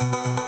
Música